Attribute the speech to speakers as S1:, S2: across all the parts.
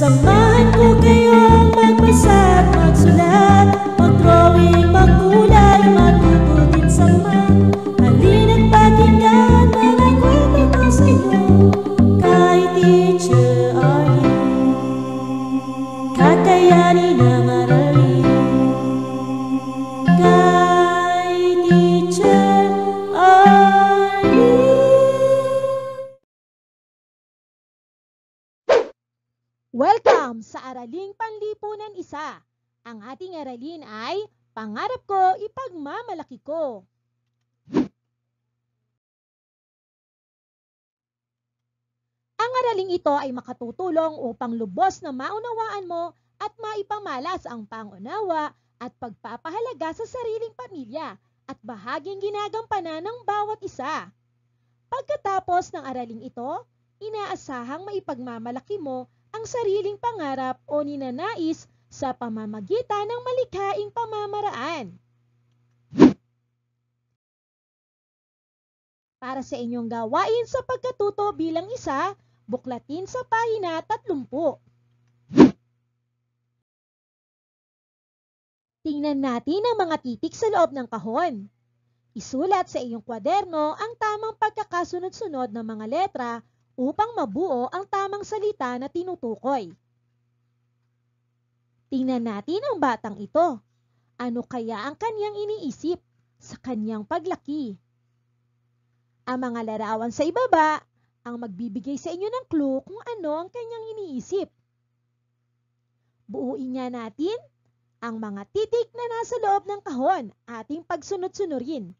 S1: Samahan ko kayong magbasa at magsulat Mag-drawing, magkulay, matuto din sa math Halina't pakinggan mga kwento ko sa inyo Kay Teacher Arlene Kakayanin ang
S2: Araling Panlipunan Isa. Ang ating aralin ay Pangarap ko, ipagmamalaki ko. Ang araling ito ay makatutulong upang lubos na maunawaan mo at maipamalas ang pangunawa at pagpapahalaga sa sariling pamilya at bahaging ginagampanan ng bawat isa. Pagkatapos ng araling ito, inaasahang maipagmamalaki mo ang sariling pangarap o ninanais sa pamamagitan ng malikhaing pamamaraan. Para sa inyong gawain sa pagkatuto bilang isa, buklatin sa pahina 30. Tingnan natin ang mga titik sa loob ng kahon. Isulat sa iyong kwaderno ang tamang pagkakasunod-sunod ng mga letra upang mabuo ang tamang salita na tinutukoy. Tingnan natin ang batang ito. Ano kaya ang kanyang iniisip sa kanyang paglaki? Ang mga larawan sa ibaba ang magbibigay sa inyo ng clue kung ano ang kanyang iniisip. Buuin nga natin ang mga titik na nasa loob ng kahon ating pagsunod-sunurin.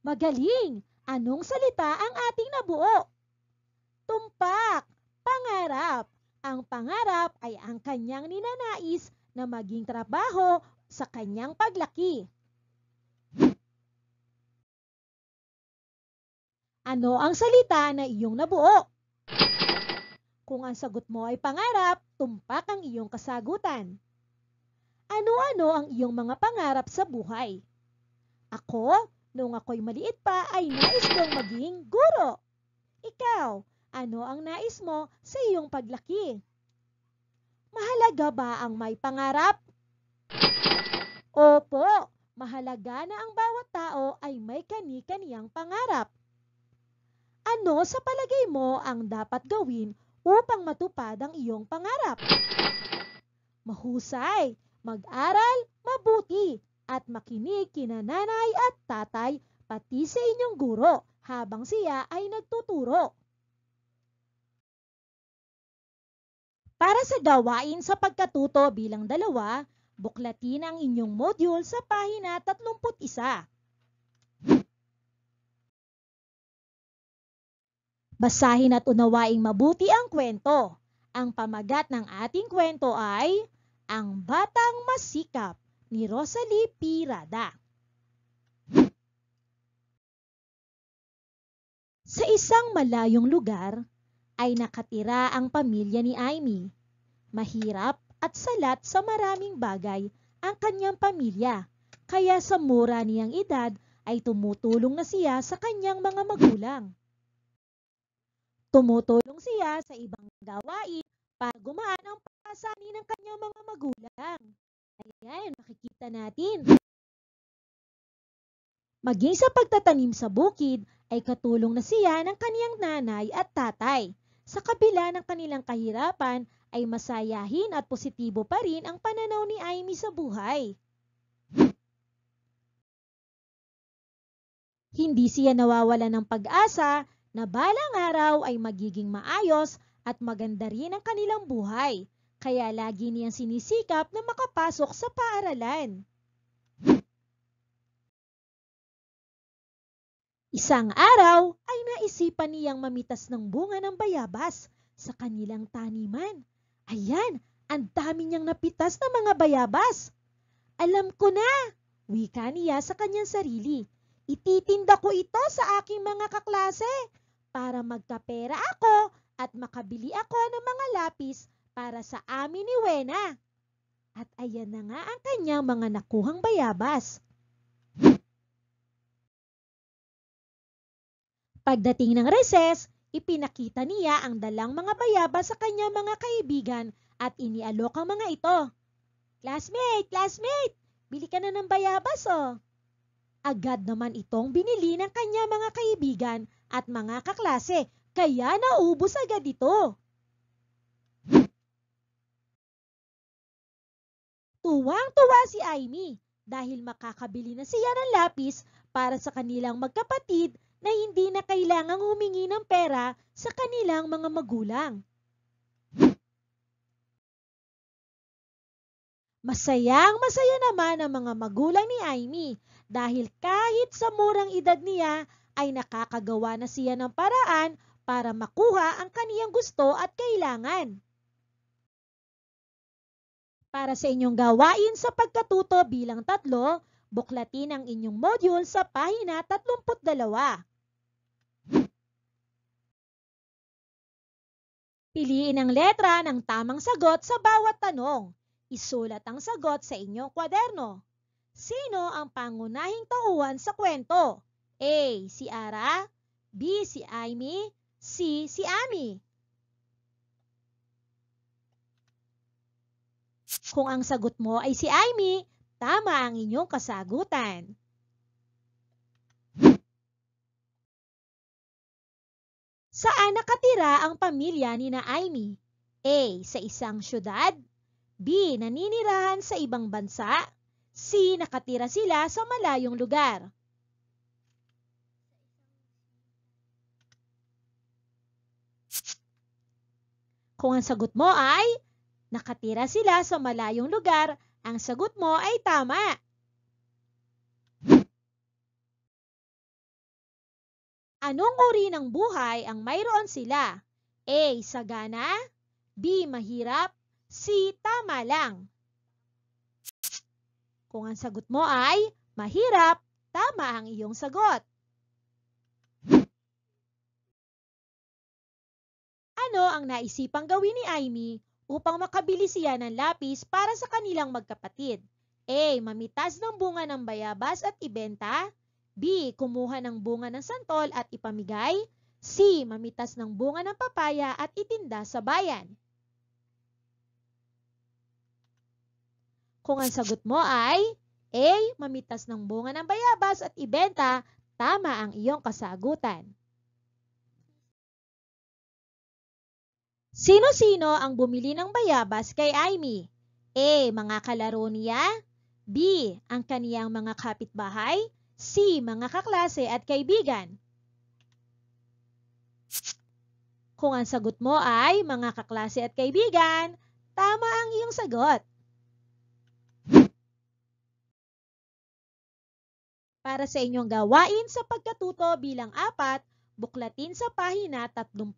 S2: Magaling! Anong salita ang ating nabuo? Tumpak! Pangarap! Ang pangarap ay ang kanyang ninanais na maging trabaho sa kanyang paglaki. Ano ang salita na iyong nabuo? Kung ang sagot mo ay pangarap, tumpak ang iyong kasagutan. Ano-ano ang iyong mga pangarap sa buhay? Ako, noong ako'y maliit pa, ay nais kong maging guro. Ikaw, ano ang nais mo sa iyong paglaki? Mahalaga ba ang may pangarap? Opo, mahalaga na ang bawat tao ay may kani-kaniyang pangarap. Ano sa palagay mo ang dapat gawin upang matupad ang iyong pangarap? Mahusay, mag-aral, mabuti, at makinig kina nanay at tatay pati sa inyong guro habang siya ay nagtuturo. Para sa gawain sa pagkatuto bilang dalawa, buklatin ang inyong module sa pahina 31. Basahin at unawaing mabuti ang kwento. Ang pamagat ng ating kwento ay Ang Batang Masikap ni Rosalie P. Rada. Sa isang malayong lugar ay nakatira ang pamilya ni Amy. Mahirap at salat sa maraming bagay ang kanyang pamilya, kaya sa mura niyang edad ay tumutulong na siya sa kanyang mga magulang. Tumutulong siya sa ibang gawain para gumaan ang pasanin ng kanyang mga magulang. Ayan, makikita natin. Maging sa pagtatanim sa bukid ay katulong na siya ng kaniyang nanay at tatay. Sa kabila ng kanilang kahirapan ay masayahin at positibo pa rin ang pananaw ni Amy sa buhay. Hindi siya nawawala ng pag-asa na balang araw ay magiging maayos at maganda rin ang kanilang buhay. Kaya lagi niyang sinisikap na makapasok sa paaralan. Isang araw ay naisipan niyang mamitas ng bunga ng bayabas sa kanilang taniman. Ayan, ang dami niyang napitas na mga bayabas. Alam ko na, wika niya sa kanyang sarili. Ititinda ko ito sa aking mga kaklase para magkapera ako at makabili ako ng mga lapis para sa amin ni Wena. At ayan na nga ang kanyang mga nakuhang bayabas. Pagdating ng recess, ipinakita niya ang dalang mga bayabas sa kanyang mga kaibigan at inialok ang mga ito. Classmate, classmate, bili ka na ng bayabas oh. Agad naman itong binili ng kanya mga kaibigan at mga kaklase, kaya naubos agad ito. Tuwang-tuwa si Amy dahil makakabili na siya ng lapis para sa kanilang magkapatid na hindi na kailangang humingi ng pera sa kanilang mga magulang. Masayang masaya naman ang mga magulang ni Amy dahil kahit sa murang edad niya ay nakakagawa na siya ng paraan para makuha ang kaniyang gusto at kailangan. Para sa inyong gawain sa pagkatuto bilang tatlo, buklatin ang inyong module sa pahina 32. Piliin ang letra ng tamang sagot sa bawat tanong. Isulat ang sagot sa inyong kwaderno. Sino ang pangunahing tauhan sa kwento? A. Si Ara B. Si Amy C. Si Ami Kung ang sagot mo ay si Amy, tama ang inyong kasagutan. Saan nakatira ang pamilya ni na Amy? A. Sa isang syudad B. Naninirahan sa ibang bansa C. Nakatira sila sa malayong lugar Kung ang sagot mo ay nakatira sila sa malayong lugar, ang sagot mo ay tama. Anong uri ng buhay ang mayroon sila? A. Sagana B. Mahirap C. Tama lang Kung ang sagot mo ay mahirap, tama ang iyong sagot. Ano ang naisipang gawin ni Amy upang makabili siya ng lapis para sa kanilang magkapatid? A. Mamitas ng bunga ng bayabas at ibenta. B. Kumuha ng bunga ng santol at ipamigay. C. Mamitas ng bunga ng papaya at itinda sa bayan. Kung ang sagot mo ay A. Mamitas ng bunga ng bayabas at ibenta, tama ang iyong kasagutan. Sino-sino ang bumili ng bayabas kay Amy? A. Mga kalaro niya. B. Ang kaniyang mga kapitbahay. C. Mga kaklase at kaibigan. Kung ang sagot mo ay mga kaklase at kaibigan, tama ang iyong sagot. Para sa inyong gawain sa pagkatuto bilang apat, buklatin sa pahina 32.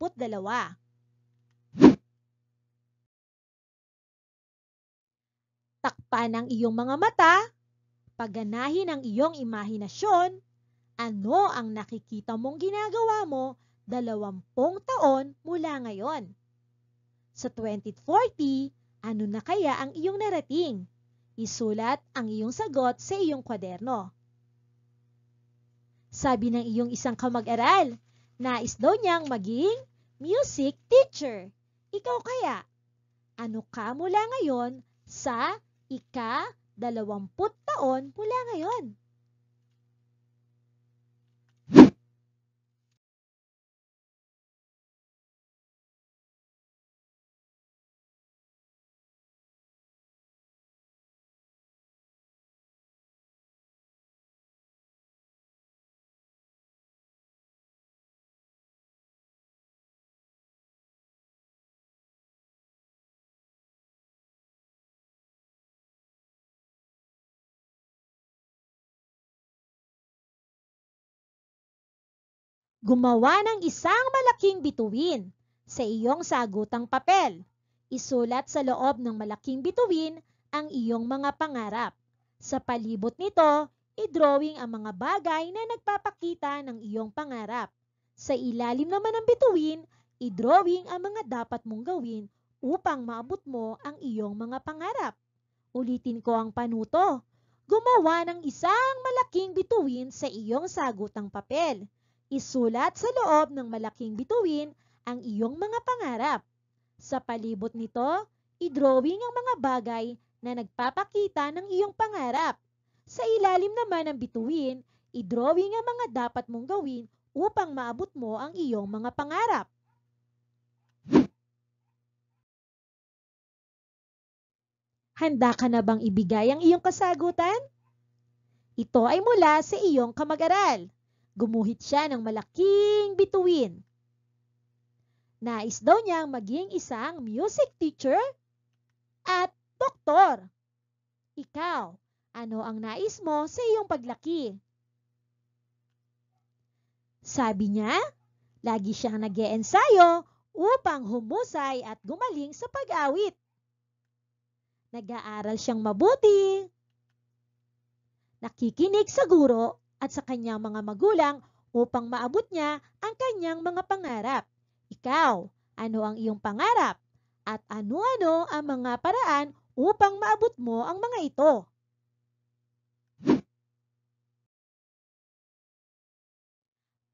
S2: Takpan ang iyong mga mata, paganahin ang iyong imahinasyon, ano ang nakikita mong ginagawa mo dalawampung taon mula ngayon. Sa 2040, ano na kaya ang iyong narating? Isulat ang iyong sagot sa iyong kwaderno. Sabi ng iyong isang kamag-aral, nais daw niyang maging music teacher. Ikaw kaya? Ano ka mula ngayon sa ika-dalawamput taon mula ngayon? Gumawa ng isang malaking bituin sa iyong sagutang papel. Isulat sa loob ng malaking bituin ang iyong mga pangarap. Sa palibot nito, i-drawing ang mga bagay na nagpapakita ng iyong pangarap. Sa ilalim naman ng bituin, i-drawing ang mga dapat mong gawin upang maabot mo ang iyong mga pangarap. Ulitin ko ang panuto. Gumawa ng isang malaking bituin sa iyong sagutang papel. Isulat sa loob ng malaking bituin ang iyong mga pangarap. Sa palibot nito, i-drawing ang mga bagay na nagpapakita ng iyong pangarap. Sa ilalim naman ng bituin, i-drawing ang mga dapat mong gawin upang maabot mo ang iyong mga pangarap. Handa ka na bang ibigay ang iyong kasagutan? Ito ay mula sa iyong kamag-aral. Gumuhit siya ng malaking bituin. Nais daw niyang maging isang music teacher at doktor. Ikaw, ano ang nais mo sa iyong paglaki? Sabi niya, lagi siyang nag ensayo upang humusay at gumaling sa pag-awit. Nag-aaral siyang mabuti, nakikinig sa guro at sa kanyang mga magulang upang maabot niya ang kanyang mga pangarap. Ikaw, ano ang iyong pangarap? At ano-ano ang mga paraan upang maabot mo ang mga ito?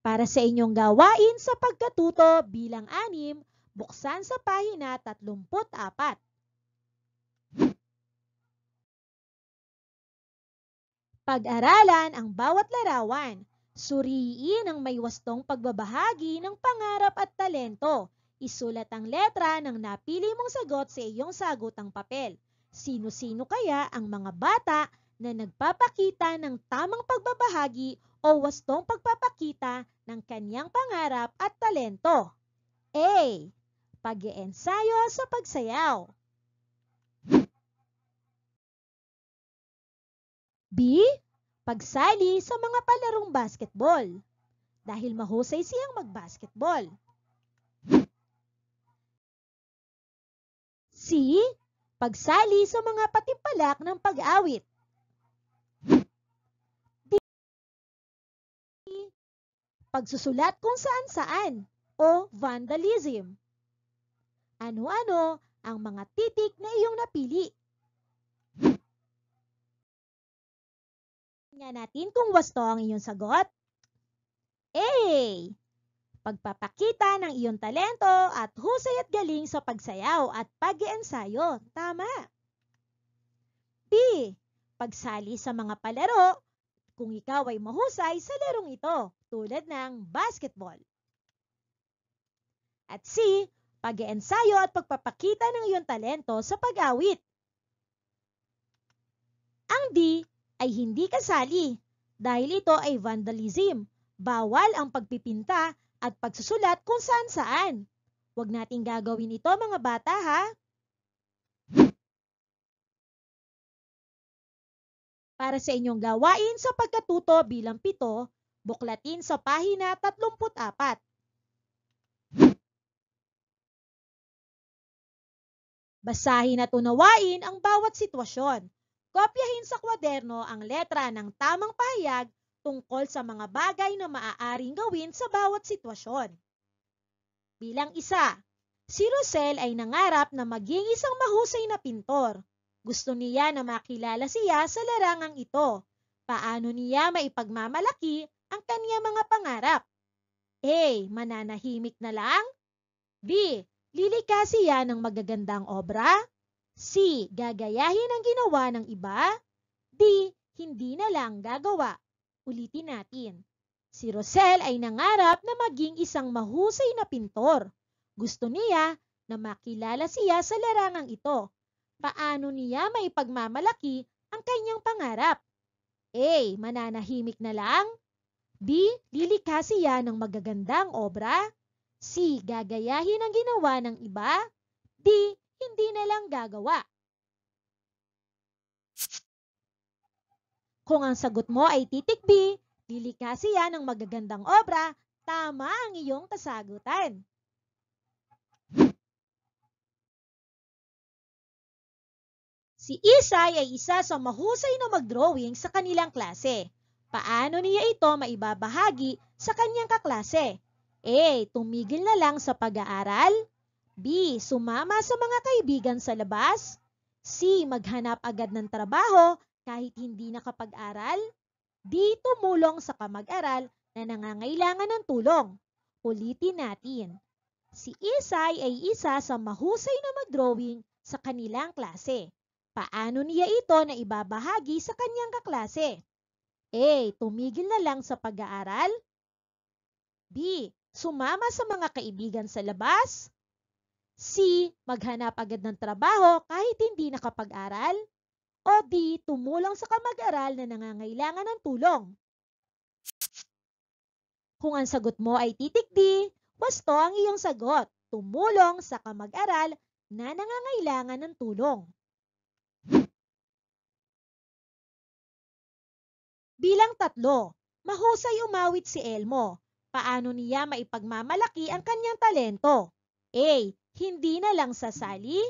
S2: Para sa inyong gawain sa pagkatuto bilang anim, buksan sa pahina 34. Pag-aralan ang bawat larawan. Suriin ang may wastong pagbabahagi ng pangarap at talento. Isulat ang letra ng napili mong sagot sa iyong sagutang papel. Sino-sino kaya ang mga bata na nagpapakita ng tamang pagbabahagi o wastong pagpapakita ng kanyang pangarap at talento? A. Pag-iensayo sa pagsayaw. B. Pagsali sa mga palarong basketball. Dahil mahusay siyang mag-basketball. C. Pagsali sa mga patimpalak ng pag-awit. D. Pagsusulat kung saan-saan o vandalism. Ano-ano ang mga titik na iyong napili? Tingnan natin kung wasto ang iyong sagot. A. Pagpapakita ng iyong talento at husay at galing sa pagsayaw at pag-iensayo. Tama. B. Pagsali sa mga palaro kung ikaw ay mahusay sa larong ito tulad ng basketball. At C. Pag-iensayo at pagpapakita ng iyong talento sa pag-awit. Ang D ay hindi kasali dahil ito ay vandalism. Bawal ang pagpipinta at pagsusulat kung saan saan. Huwag nating gagawin ito mga bata ha. Para sa inyong gawain sa pagkatuto bilang pito, buklatin sa pahina 34. Basahin at unawain ang bawat sitwasyon. Kopyahin sa kwaderno ang letra ng tamang pahayag tungkol sa mga bagay na maaaring gawin sa bawat sitwasyon. Bilang isa, si Rosel ay nangarap na maging isang mahusay na pintor. Gusto niya na makilala siya sa larangang ito. Paano niya maipagmamalaki ang kanyang mga pangarap? A. Mananahimik na lang? B. Lilikha siya ng magagandang obra? C. Gagayahin ang ginawa ng iba. D. Hindi na lang gagawa. Ulitin natin. Si Rosel ay nangarap na maging isang mahusay na pintor. Gusto niya na makilala siya sa larangang ito. Paano niya maipagmamalaki ang kanyang pangarap? A. Mananahimik na lang. B. Lilikha siya ng magagandang obra. C. Gagayahin ang ginawa ng iba. D hindi na lang gagawa. Kung ang sagot mo ay titik B, lilikha siya ng magagandang obra, tama ang iyong kasagutan. Si Isay ay isa sa mahusay na mag-drawing sa kanilang klase. Paano niya ito maibabahagi sa kanyang kaklase? A. Tumigil na lang sa pag-aaral. B. Sumama sa mga kaibigan sa labas. C. Maghanap agad ng trabaho kahit hindi nakapag-aral. D. Tumulong sa kamag-aral na nangangailangan ng tulong. Ulitin natin. Si Isay ay isa sa mahusay na mag-drawing sa kanilang klase. Paano niya ito na ibabahagi sa kanyang kaklase? A. Tumigil na lang sa pag-aaral. B. Sumama sa mga kaibigan sa labas. C. Maghanap agad ng trabaho kahit hindi nakapag-aral. O D. Tumulong sa kamag-aral na nangangailangan ng tulong. Kung ang sagot mo ay titik D, wasto ang iyong sagot. Tumulong sa kamag-aral na nangangailangan ng tulong. Bilang tatlo, mahusay umawit si Elmo. Paano niya maipagmamalaki ang kanyang talento? A. Hindi na lang sasali.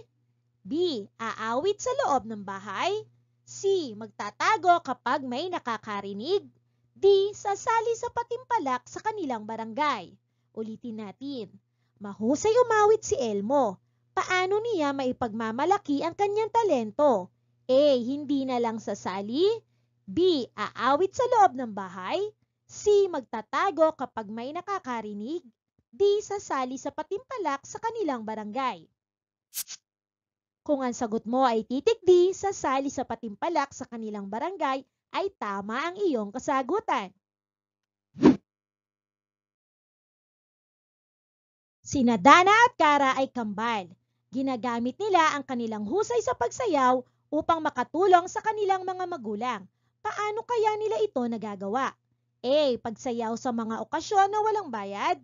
S2: B. Aawit sa loob ng bahay. C. Magtatago kapag may nakakarinig. D. Sasali sa patimpalak sa kanilang barangay. Ulitin natin. Mahusay umawit si Elmo. Paano niya maipagmamalaki ang kanyang talento? A. Hindi na lang sasali. B. Aawit sa loob ng bahay. C. Magtatago kapag may nakakarinig. D. Sasali sa patimpalak sa kanilang barangay. Kung ang sagot mo ay titik D, sasali sa patimpalak sa kanilang barangay, ay tama ang iyong kasagutan. Sina Dana at Kara ay kambal. Ginagamit nila ang kanilang husay sa pagsayaw upang makatulong sa kanilang mga magulang. Paano kaya nila ito nagagawa? A. Pagsayaw sa mga okasyon na walang bayad.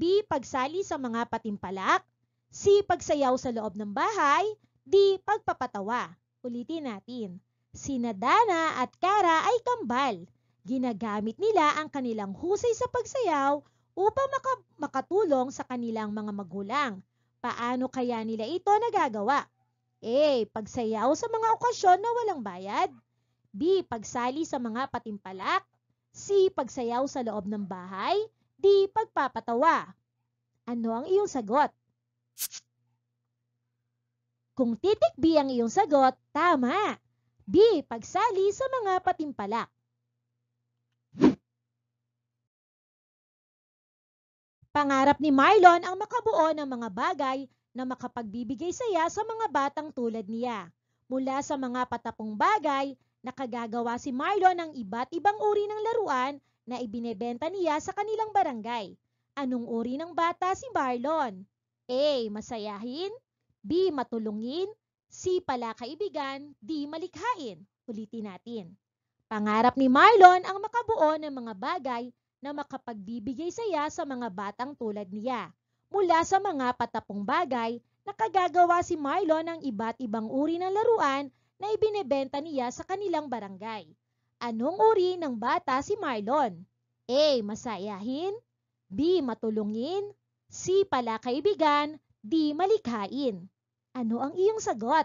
S2: B. Pagsali sa mga patimpalak. C. Pagsayaw sa loob ng bahay. D. Pagpapatawa. Ulitin natin. Sina Dana at Kara ay kambal. Ginagamit nila ang kanilang husay sa pagsayaw upang maka- makatulong sa kanilang mga magulang. Paano kaya nila ito nagagawa? A. Pagsayaw sa mga okasyon na walang bayad. B. Pagsali sa mga patimpalak. C. Pagsayaw sa loob ng bahay. D. Pagpapatawa. Ano ang iyong sagot? Kung titik B ang iyong sagot, tama. B. Pagsali sa mga patimpalak. Pangarap ni Marlon ang makabuo ng mga bagay na makapagbibigay saya sa mga batang tulad niya. Mula sa mga patapong bagay, nakagagawa si Marlon ng iba't ibang uri ng laruan na ibinebenta niya sa kanilang barangay. Anong uri ng bata si Marlon? A. Masayahin. B. Matulungin. C. Palakaibigan. D. Malikhain. Ulitin natin. Pangarap ni Marlon ang makabuo ng mga bagay na makapagbibigay saya sa mga batang tulad niya. Mula sa mga patapong bagay, nakagagawa si Marlon ng iba't ibang uri ng laruan na ibinebenta niya sa kanilang barangay. Anong uri ng bata si Marlon? A. Masayahin. B. Matulungin. C. Palakaibigan. D. Malikhain. Ano ang iyong sagot?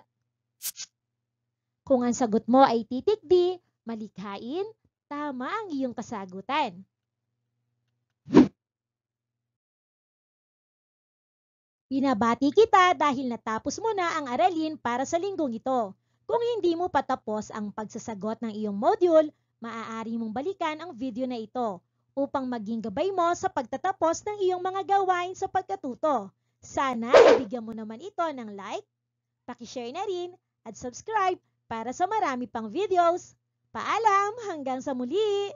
S2: Kung ang sagot mo ay titik D, malikhain, tama ang iyong kasagutan. Binabati kita dahil natapos mo na ang aralin para sa linggong ito. Kung hindi mo patapos ang pagsasagot ng iyong module, maaari mong balikan ang video na ito upang maging gabay mo sa pagtatapos ng iyong mga gawain sa pagkatuto. Sana ibigyan mo naman ito ng like, pakishare na rin at subscribe para sa marami pang videos. Paalam hanggang sa muli!